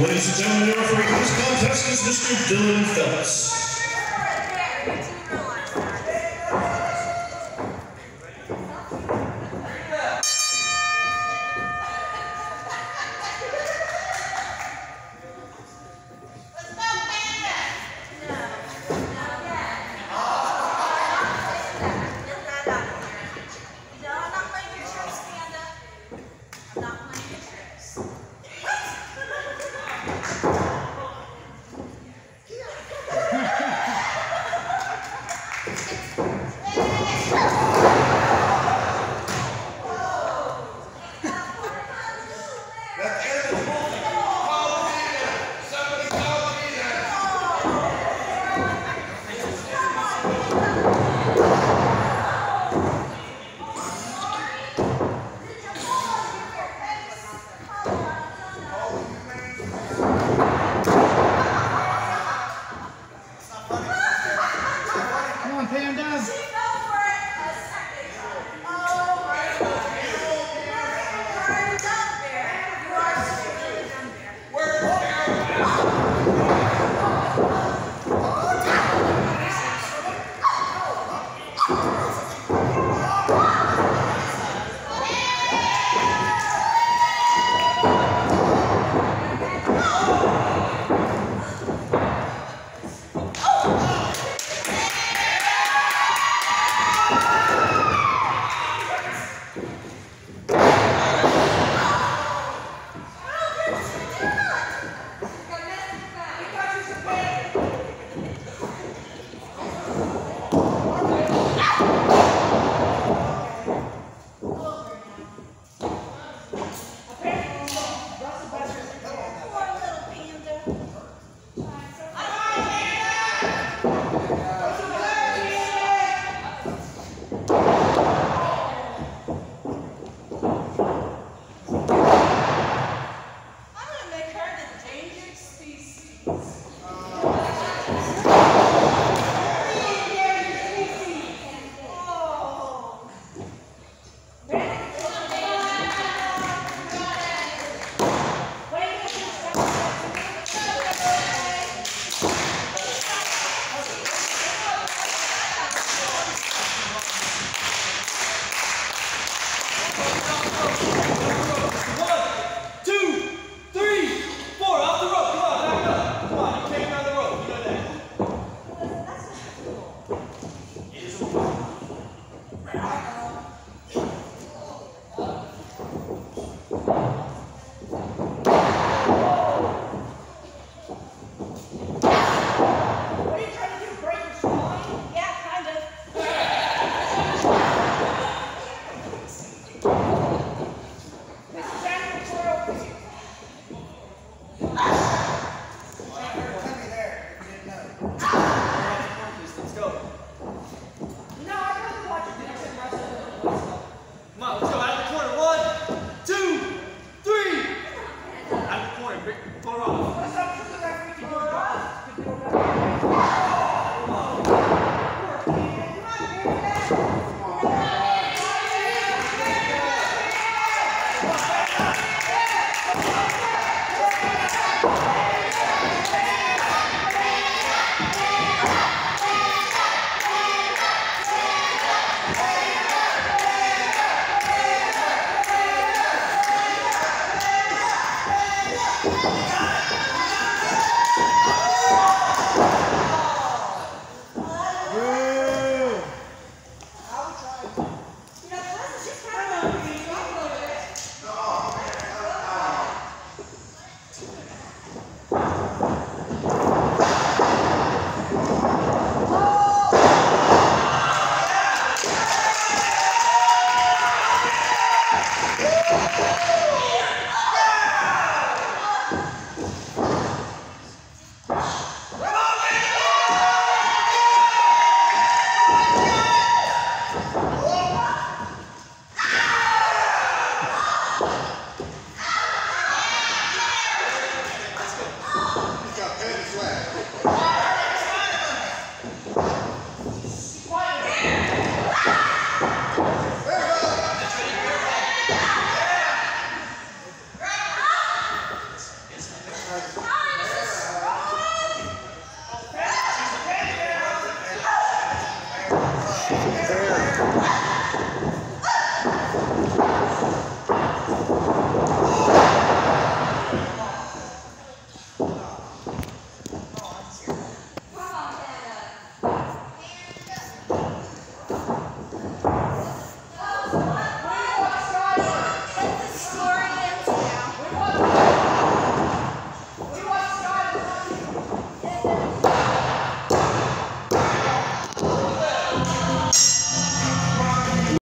Ladies and gentlemen, the referee for this contest is Mr. Dylan Phelps. Wow. Thank Wow.